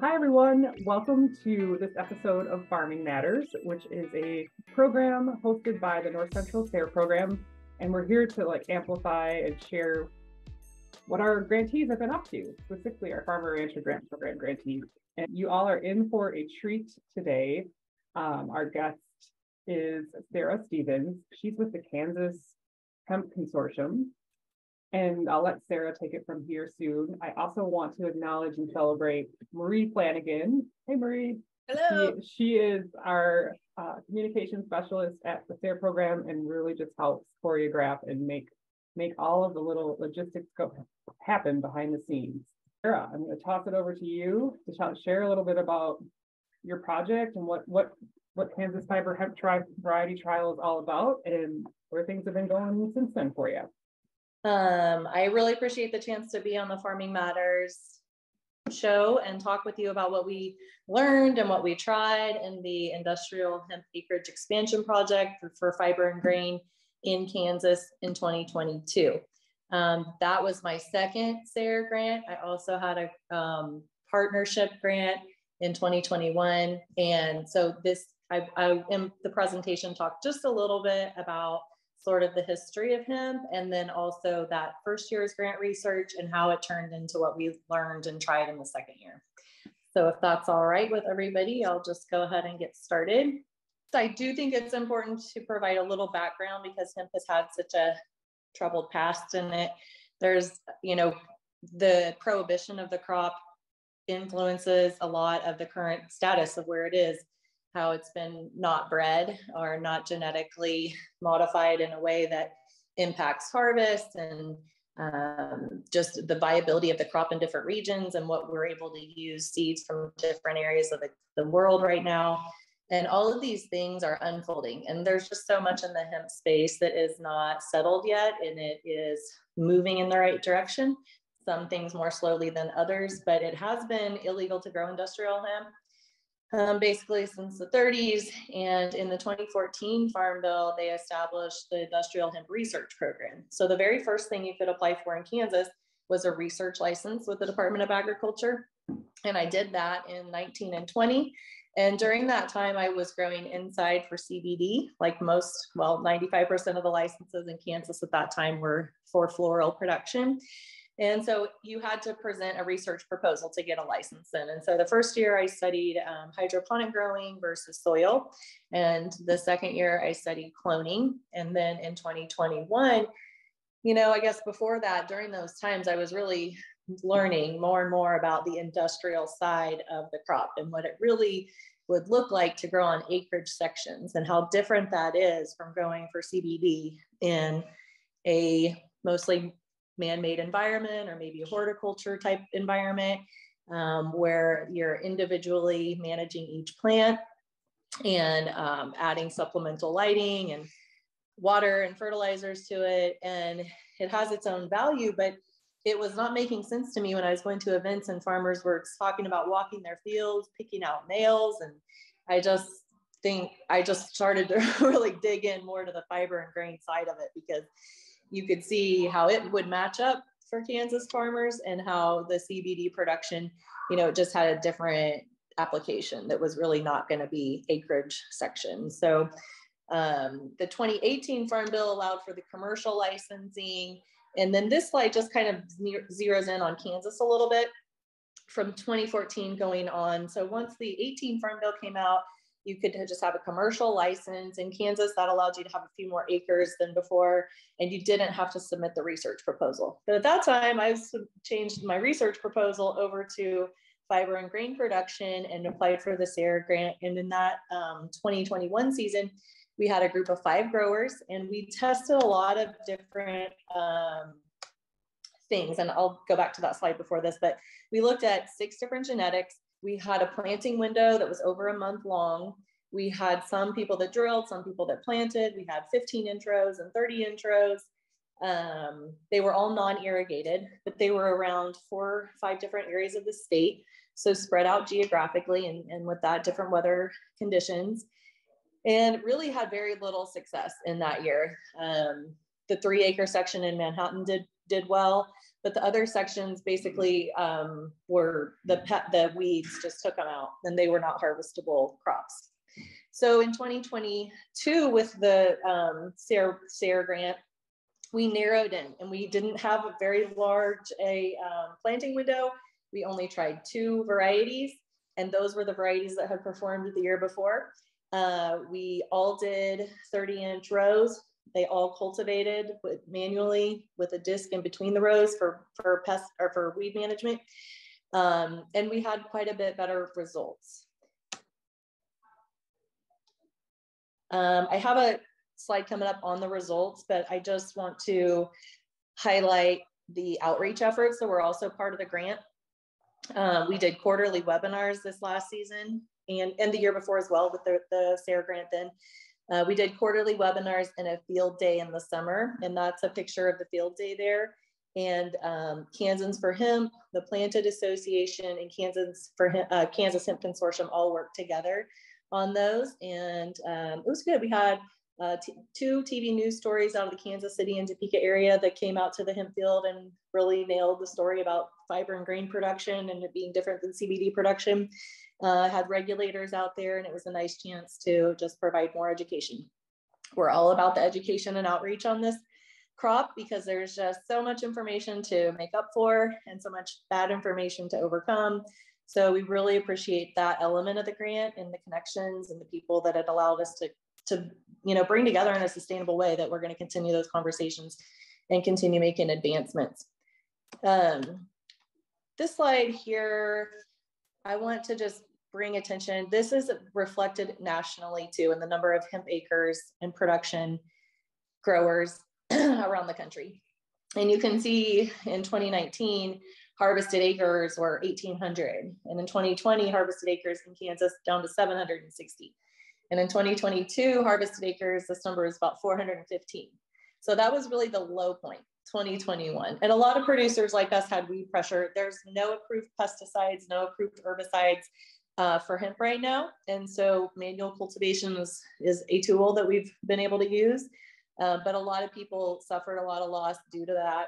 Hi, everyone. Welcome to this episode of Farming Matters, which is a program hosted by the North Central SARE program. And we're here to like amplify and share what our grantees have been up to, specifically our Farmer Rancher Grant Program grantees. And you all are in for a treat today. Um, our guest is Sarah Stephens. She's with the Kansas Hemp Consortium. And I'll let Sarah take it from here soon. I also want to acknowledge and celebrate Marie Flanagan. Hey, Marie. Hello. She, she is our uh, communication specialist at the SARE program and really just helps choreograph and make make all of the little logistics go happen behind the scenes. Sarah, I'm going to toss it over to you to share a little bit about your project and what what what Kansas Fiber Hemp Tri Variety Trial is all about and where things have been going since then for you. Um, I really appreciate the chance to be on the Farming Matters show and talk with you about what we learned and what we tried in the industrial hemp acreage expansion project for, fiber and grain in Kansas in 2022. Um, that was my second SARE grant. I also had a um, partnership grant in 2021. And so this, I, I in the presentation talked just a little bit about sort of the history of hemp and then also that first year's grant research and how it turned into what we learned and tried in the second year. So if that's all right with everybody, I'll just go ahead and get started. I do think it's important to provide a little background because hemp has had such a troubled past in it. There's, you know, the prohibition of the crop influences a lot of the current status of where it is, how it's been not bred or not genetically modified in a way that impacts harvest and um, just the viability of the crop in different regions and what we're able to use seeds from different areas of the, the world right now. And all of these things are unfolding. And there's just so much in the hemp space that is not settled yet and it is moving in the right direction some things more slowly than others, but it has been illegal to grow industrial hemp um, basically since the 30s. And in the 2014 Farm Bill, they established the Industrial Hemp Research Program. So the very first thing you could apply for in Kansas was a research license with the Department of Agriculture. And I did that in 19 and 20. And during that time, I was growing inside for CBD, like most, well, 95% of the licenses in Kansas at that time were for floral production. And so you had to present a research proposal to get a license in. And so the first year I studied um, hydroponic growing versus soil. And the second year I studied cloning. And then in 2021, you know, I guess before that, during those times, I was really learning more and more about the industrial side of the crop and what it really would look like to grow on acreage sections and how different that is from growing for CBD in a mostly man-made environment or maybe a horticulture type environment um, where you're individually managing each plant and um, adding supplemental lighting and water and fertilizers to it. And it has its own value, but it was not making sense to me when I was going to events and farmers were talking about walking their fields, picking out nails. And I just think I just started to really dig in more to the fiber and grain side of it because you could see how it would match up for Kansas farmers and how the CBD production, you know, just had a different application that was really not going to be acreage section. So um, the 2018 Farm Bill allowed for the commercial licensing. And then this slide just kind of zeroes in on Kansas a little bit from 2014 going on. So once the 18 Farm Bill came out, you could just have a commercial license in Kansas that allowed you to have a few more acres than before, and you didn't have to submit the research proposal. But at that time, I changed my research proposal over to fiber and grain production and applied for the SARE grant. And in that um, 2021 season, we had a group of five growers and we tested a lot of different um, things. And I'll go back to that slide before this, but we looked at six different genetics we had a planting window that was over a month long. We had some people that drilled, some people that planted. We had 15 inch rows and 30 inch rows. Um, they were all non-irrigated, but they were around four or five different areas of the state. So spread out geographically and, and with that different weather conditions and really had very little success in that year. Um, the three acre section in Manhattan did, did well, but the other sections basically um, were the pet, the weeds just took them out and they were not harvestable crops. So in 2022 with the um, SARE, SARE grant, we narrowed in and we didn't have a very large a um, planting window. We only tried two varieties and those were the varieties that had performed the year before. Uh, we all did 30 inch rows. They all cultivated with, manually with a disc in between the rows for, for pest or for weed management. Um, and we had quite a bit better results. Um, I have a slide coming up on the results, but I just want to highlight the outreach efforts that were also part of the grant. Uh, we did quarterly webinars this last season and, and the year before as well with the, the SARE grant then. Uh, we did quarterly webinars and a field day in the summer, and that's a picture of the field day there. And um, Kansans for Hemp, the Planted Association, and Kansas for Hemp, uh, Kansas Hemp Consortium all worked together on those, and um, it was good. We had uh, two TV news stories out of the Kansas City and Topeka area that came out to the hemp field and really nailed the story about fiber and grain production and it being different than CBD production. Uh, had regulators out there and it was a nice chance to just provide more education. We're all about the education and outreach on this crop because there's just so much information to make up for and so much bad information to overcome. So we really appreciate that element of the grant and the connections and the people that it allowed us to to you know bring together in a sustainable way that we're going to continue those conversations and continue making advancements um, this slide here i want to just bring attention. This is reflected nationally too in the number of hemp acres and production growers around the country. And you can see in 2019 harvested acres were 1800 and in 2020 harvested acres in kansas down to 760 and in 2022, harvested acres, this number is about 415. So that was really the low point, 2021. And a lot of producers like us had weed pressure. There's no approved pesticides, no approved herbicides uh, for hemp right now. And so manual cultivation is, is a tool that we've been able to use. Uh, but a lot of people suffered a lot of loss due to that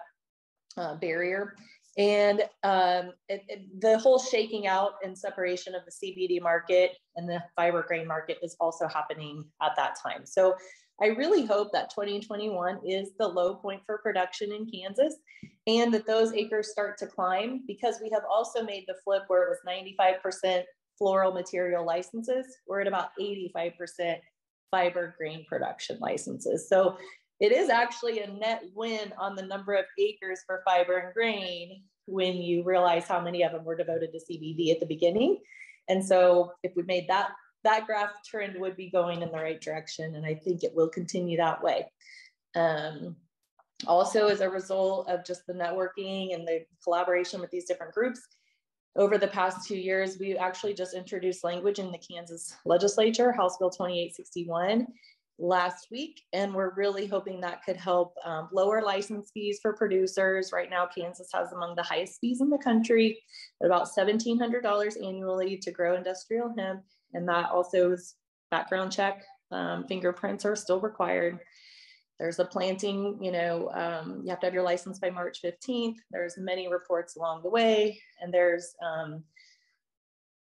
uh, barrier. And um, it, it, the whole shaking out and separation of the CBD market and the fiber grain market is also happening at that time. So I really hope that 2021 is the low point for production in Kansas and that those acres start to climb because we have also made the flip where it was 95% floral material licenses. We're at about 85% fiber grain production licenses. So it is actually a net win on the number of acres for fiber and grain when you realize how many of them were devoted to CBD at the beginning. And so if we made that, that graph trend would be going in the right direction. And I think it will continue that way. Um, also, as a result of just the networking and the collaboration with these different groups, over the past two years, we actually just introduced language in the Kansas legislature, House Bill 2861, last week, and we're really hoping that could help um, lower license fees for producers. Right now, Kansas has among the highest fees in the country, at about $1,700 annually to grow industrial hemp, and that also is background check. Um, fingerprints are still required. There's a planting, you know, um, you have to have your license by March 15th. There's many reports along the way, and there's um,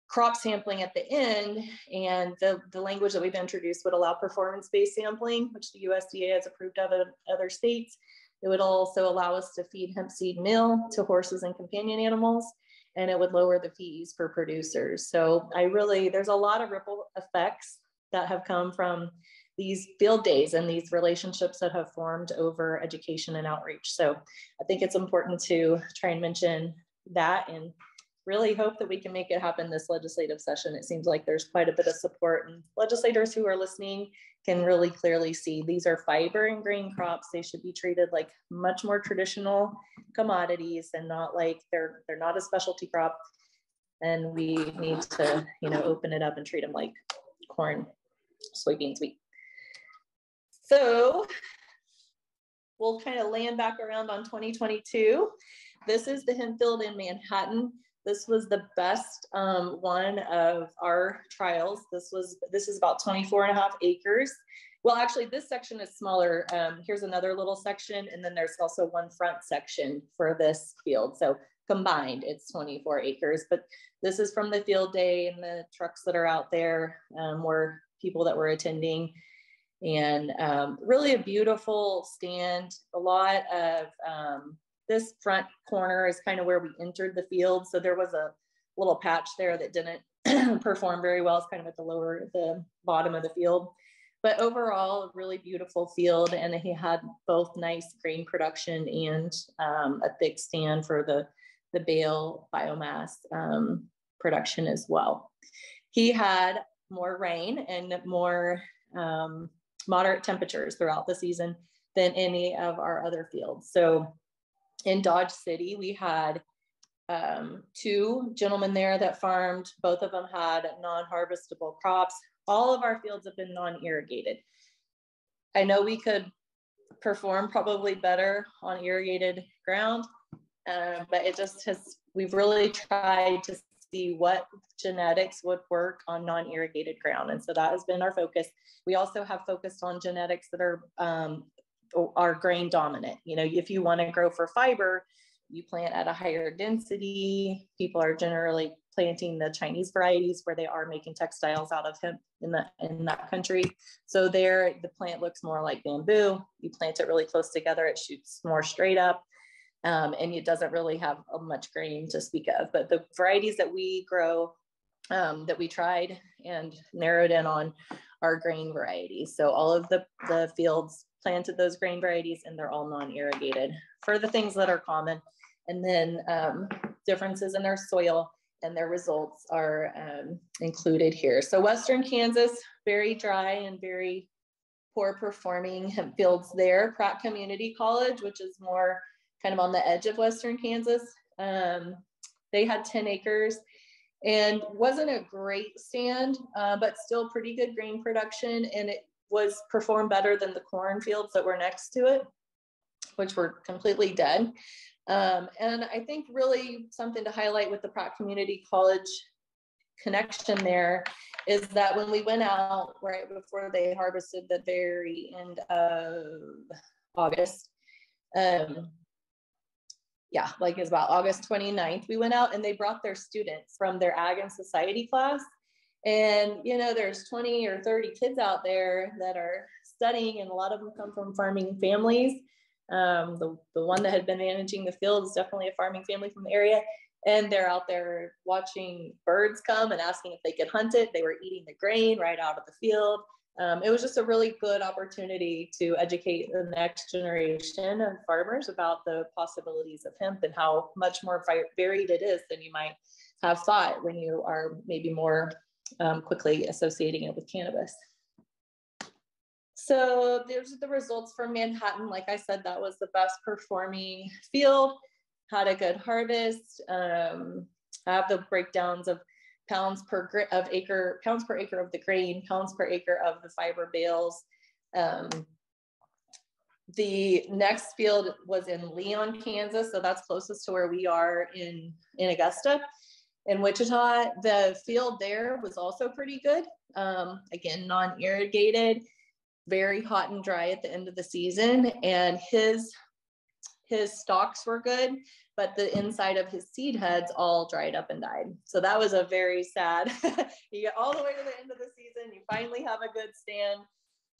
crop sampling at the end and the, the language that we've introduced would allow performance-based sampling, which the USDA has approved of in other states. It would also allow us to feed hemp seed meal to horses and companion animals, and it would lower the fees for producers. So I really, there's a lot of ripple effects that have come from these field days and these relationships that have formed over education and outreach. So I think it's important to try and mention that and really hope that we can make it happen this legislative session. It seems like there's quite a bit of support and legislators who are listening can really clearly see these are fiber and grain crops. They should be treated like much more traditional commodities and not like they're they're not a specialty crop. And we need to, you know, open it up and treat them like corn, soybeans, wheat. So we'll kind of land back around on 2022. This is the hemp field in Manhattan This was the best um, one of our trials. This was this is about 24 and a half acres. Well, actually, this section is smaller. Um, here's another little section, and then there's also one front section for this field. So combined, it's 24 acres. But this is from the field day and the trucks that are out there um, were people that were attending. And um, really a beautiful stand, a lot of um, this front corner is kind of where we entered the field. So there was a little patch there that didn't perform very well. It's kind of at the lower, the bottom of the field. But overall, a really beautiful field. And he had both nice grain production and um, a thick stand for the, the bale biomass um, production as well. He had more rain and more um, moderate temperatures throughout the season than any of our other fields. So in Dodge City, we had um, two gentlemen there that farmed. Both of them had non-harvestable crops. All of our fields have been non-irrigated. I know we could perform probably better on irrigated ground, uh, but it just has, we've really tried to see what genetics would work on non-irrigated ground. And so that has been our focus. We also have focused on genetics that are um, are grain dominant. You know, if you want to grow for fiber, you plant at a higher density. People are generally planting the Chinese varieties where they are making textiles out of hemp in the in that country. So there the plant looks more like bamboo. You plant it really close together, it shoots more straight up. Um, and it doesn't really have much grain to speak of. But the varieties that we grow, um, that we tried and narrowed in on are grain varieties. So all of the, the fields planted those grain varieties and they're all non-irrigated for the things that are common. And then um, differences in their soil and their results are um, included here. So Western Kansas, very dry and very poor performing hemp fields there. Pratt Community College, which is more kind of on the edge of Western Kansas, um, they had 10 acres and wasn't a great stand, uh, but still pretty good grain production. And it was performed better than the cornfields that were next to it, which were completely dead. Um, and I think really something to highlight with the Pratt Community College connection there is that when we went out right before they harvested the very end of August, um, yeah, like it's about August 29th, we went out and they brought their students from their ag and society class and, you know, there's 20 or 30 kids out there that are studying, and a lot of them come from farming families. Um, the, the one that had been managing the field is definitely a farming family from the area. And they're out there watching birds come and asking if they could hunt it. They were eating the grain right out of the field. Um, it was just a really good opportunity to educate the next generation of farmers about the possibilities of hemp and how much more varied it is than you might have thought when you are maybe more um, quickly associating it with cannabis. So there's the results from Manhattan. Like I said, that was the best performing field, had a good harvest. Um, I have the breakdowns of pounds per of acre, pounds per acre of the grain, pounds per acre of the fiber bales. Um, the next field was in Leon, Kansas. So that's closest to where we are in, in Augusta in Wichita. The field there was also pretty good. Um, again, non irrigated, very hot and dry at the end of the season. And his his stalks were good, but the inside of his seed heads all dried up and died. So that was a very sad. you get all the way to the end of the season, you finally have a good stand.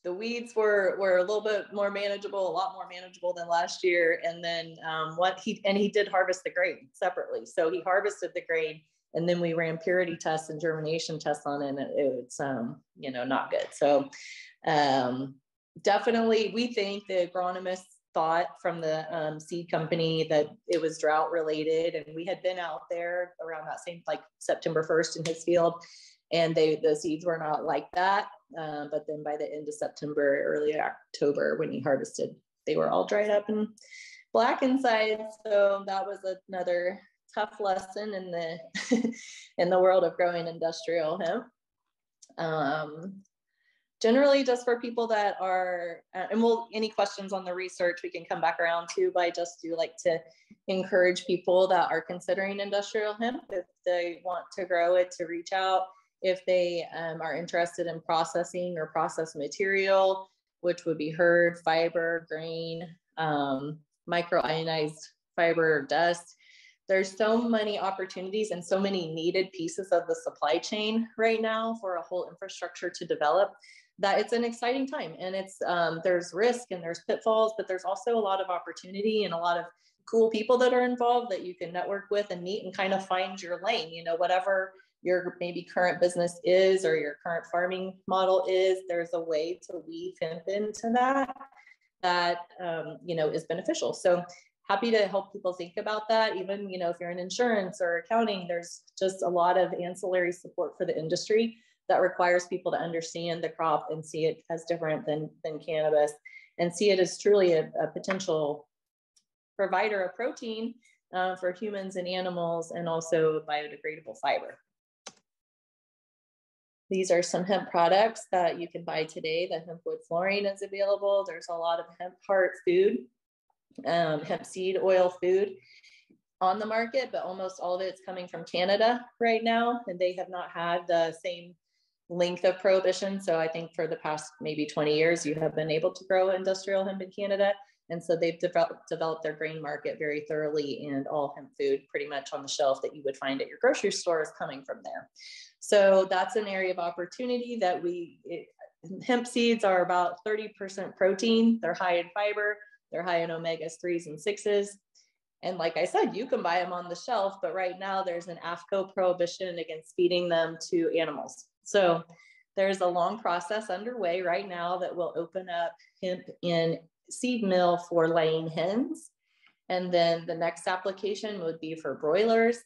The weeds were were a little bit more manageable, a lot more manageable than last year. And then um, what he and he did harvest the grain separately. So he harvested the grain and then we ran purity tests and germination tests on it and it, it's um, you know not good so um, definitely we think the agronomists thought from the um, seed company that it was drought related and we had been out there around that same like september 1st in his field and they the seeds were not like that uh, but then by the end of september early october when he harvested they were all dried up and black inside so that was another tough lesson in the in the world of growing industrial hemp. Um, generally just for people that are, uh, and we'll, any questions on the research we can come back around to, but I just do like to encourage people that are considering industrial hemp, if they want to grow it, to reach out. If they um, are interested in processing or processed material, which would be hurd, fiber, grain, um, micronized fiber, dust. There's so many opportunities and so many needed pieces of the supply chain right now for a whole infrastructure to develop that it's an exciting time and it's um, there's risk and there's pitfalls but there's also a lot of opportunity and a lot of cool people that are involved that you can network with and meet and kind of find your lane you know whatever your maybe current business is or your current farming model is there's a way to weave hemp into that that um, you know is beneficial so happy to help people think about that even you know if you're in insurance or accounting there's just a lot of ancillary support for the industry that requires people to understand the crop and see it as different than, than cannabis and see it as truly a, a potential provider of protein uh, for humans and animals and also biodegradable fiber. These are some hemp products that you can buy today. The hemp wood flooring is available. There's a lot of hemp heart food, um, hemp seed oil food on the market, but almost all of it's coming from Canada right now. And they have not had the same length of prohibition. So I think for the past maybe 20 years, you have been able to grow industrial hemp in Canada. And so they've developed, developed their grain market very thoroughly and all hemp food pretty much on the shelf that you would find at your grocery store is coming from there. So that's an area of opportunity that we, it, hemp seeds are about 30% protein. They're high in fiber. They're high in omegas threes and sixes. And like I said, you can buy them on the shelf, but right now there's an AAFCO prohibition against feeding them to animals. So there's a long process underway right now that will open up hemp in seed meal for laying hens. And then the next application would be for broilers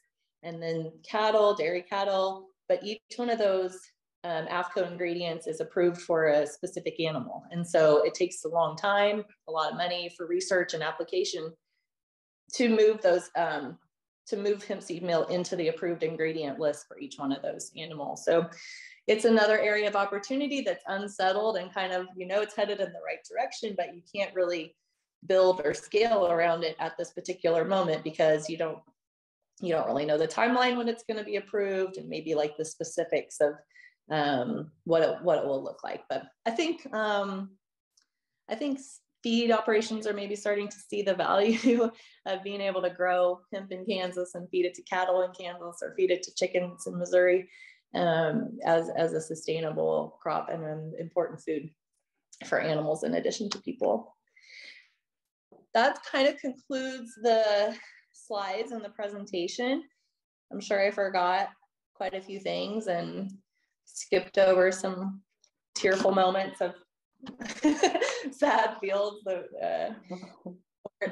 and then cattle, dairy cattle. But each one of those um, AAFCO ingredients is approved for a specific animal. And so it takes a long time, a lot of money for research and application to move those, um, to move hemp seed meal into the approved ingredient list for each one of those animals. So it's another area of opportunity that's unsettled and kind of, you know, it's headed in the right direction, but you can't really build or scale around it at this particular moment because you don't you don't really know the timeline when it's going to be approved and maybe like the specifics of um, what it, what it will look like. But I think um, I think feed operations are maybe starting to see the value of being able to grow hemp in Kansas and feed it to cattle in Kansas or feed it to chickens in Missouri um, as, as a sustainable crop and an important food for animals in addition to people. That kind of concludes the slides and the presentation. I'm sure I forgot quite a few things and skipped over some tearful moments of sad fields that uh,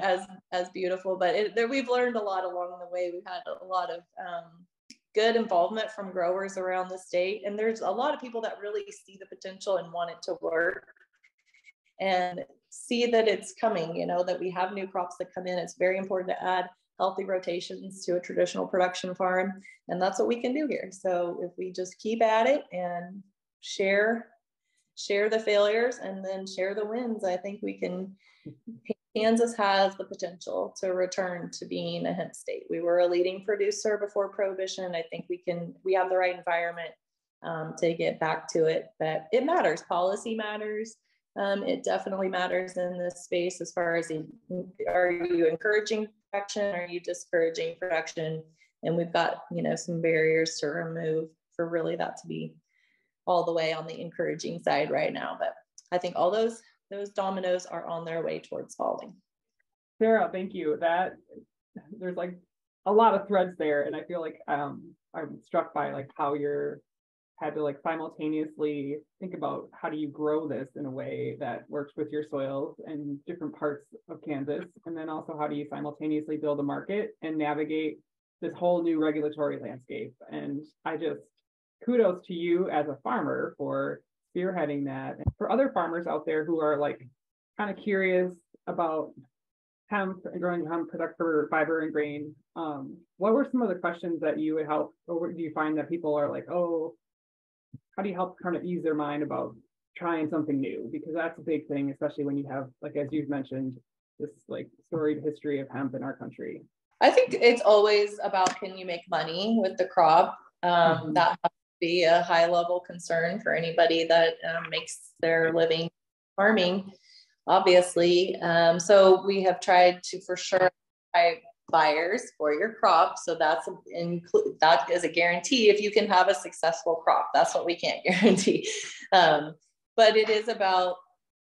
as as beautiful but it, there, we've learned a lot along the way we've had a lot of um, good involvement from growers around the state. And there's a lot of people that really see the potential and want it to work and see that it's coming, you know, that we have new crops that come in. It's very important to add healthy rotations to a traditional production farm. And that's what we can do here. So if we just keep at it and share share the failures and then share the wins, I think we can Kansas has the potential to return to being a hemp state. We were a leading producer before prohibition. I think we can, we have the right environment um, to get back to it, but it matters. Policy matters. Um, it definitely matters in this space as far as are you encouraging production? Are you discouraging production? And we've got, you know, some barriers to remove for really that to be all the way on the encouraging side right now. But I think all those those dominoes are on their way towards falling. Sarah, thank you. That there's like a lot of threads there, and I feel like um, I'm struck by like how you're had to like simultaneously think about how do you grow this in a way that works with your soils and different parts of Kansas, and then also how do you simultaneously build a market and navigate this whole new regulatory landscape. And I just kudos to you as a farmer for spearheading that. And for other farmers out there who are like kind of curious about hemp and growing hemp product for fiber and grain, um, what were some of the questions that you would help, or do you find that people are like, oh, how do you help kind of ease their mind about trying something new because that's a big thing, especially when you have, like as you've mentioned, this like storied history of hemp in our country. I think it's always about can you make money with the crop. Um, mm-hmm. That has be a high level concern for anybody that um, makes their living farming, obviously. Um, so we have tried to for sure buy buyers for your crop. So that's include that is a guarantee if you can have a successful crop. That's what we can't guarantee. Um, but it is about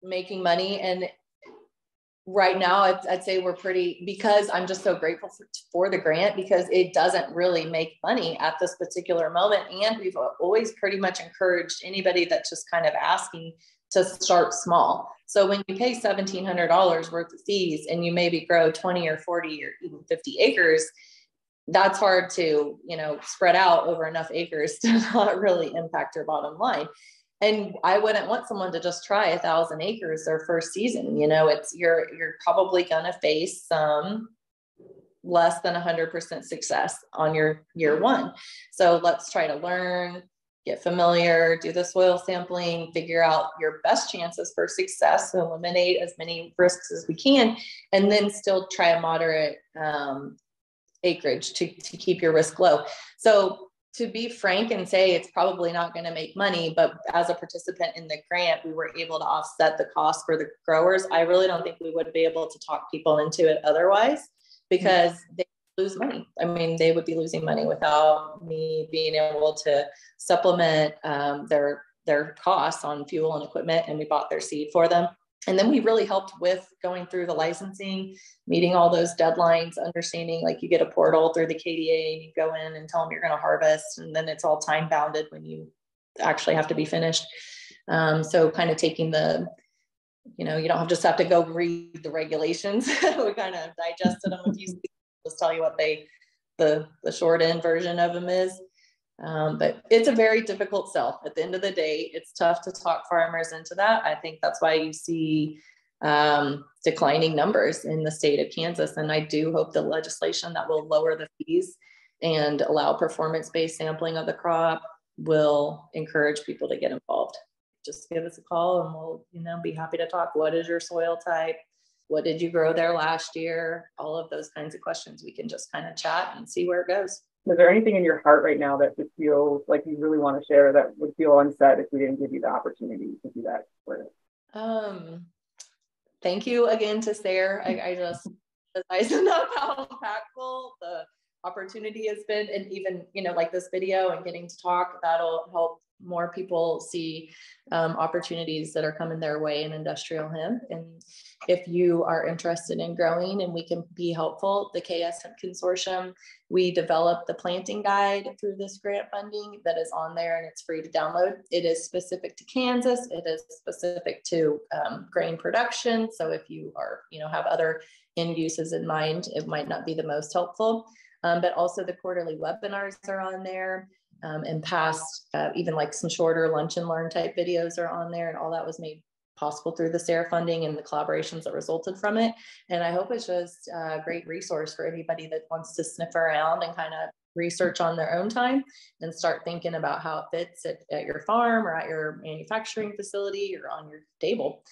making money and right now I'd, I'd, say we're pretty because i'm just so grateful for, for, the grant because it doesn't really make money at this particular moment. And we've always pretty much encouraged anybody that's just kind of asking to start small. So when you pay $1700 worth of fees and you maybe grow 20 or 40 or even 50 acres that's hard to you know spread out over enough acres to not really impact your bottom line and I wouldn't want someone to just try a thousand acres their first season. You know, it's you're you're probably gonna face some less than 100% success on your year one. So let's try to learn, get familiar, do the soil sampling, figure out your best chances for success, eliminate as many risks as we can, and then still try a moderate um, acreage to, to keep your risk low. So to be frank and say it's probably not going to make money, but as a participant in the grant, we were able to offset the cost for the growers. I really don't think we would be able to talk people into it otherwise because they lose money. I mean, they would be losing money without me being able to supplement um, their their costs on fuel and equipment, and we bought their seed for them and then we really helped with going through the licensing meeting all those deadlines understanding like you get a portal through the kda and you go in and tell them you're going to harvest and then it's all time bounded when you actually have to be finished. Um, so kind of taking the you know you don't have, just have to go read the regulations. We kind of digested them a few just tell you what they the the short end version of them is um, but it's a very difficult sell. At the end of the day, it's tough to talk farmers into that. I think that's why you see um, declining numbers in the state of Kansas. And I do hope the legislation that will lower the fees and allow performance based sampling of the crop will encourage people to get involved. Just give us a call and we'll, you know, be happy to talk. What is your soil type? What did you grow there last year? All of those kinds of questions. We can just kind of chat and see where it goes. Is there anything in your heart right now that just feels like you really want to share that would feel unsaid if we didn't give you the opportunity to do that? for Um, thank you again to SARE. I, I just realize enough how impactful the opportunity has been, and even you know, like this video and getting to talk, that'll help more people see um, opportunities that are coming their way in industrial hemp. And if you are interested in growing and we can be helpful, the KS Hemp Consortium, we developed the planting guide through this grant funding that is on there and it's free to download. It is specific to Kansas. It is specific to um, grain production. So if you are, you know, have other end uses in mind, it might not be the most helpful. Um, but also the quarterly webinars are on there um, and past, uh, even like some shorter lunch and learn type videos are on there, and all that was made possible through the SARE funding and the collaborations that resulted from it. And I hope it's just a great resource for anybody that wants to sniff around and kind of research on their own time and start thinking about how it fits at, at, your farm or at your manufacturing facility or on your table.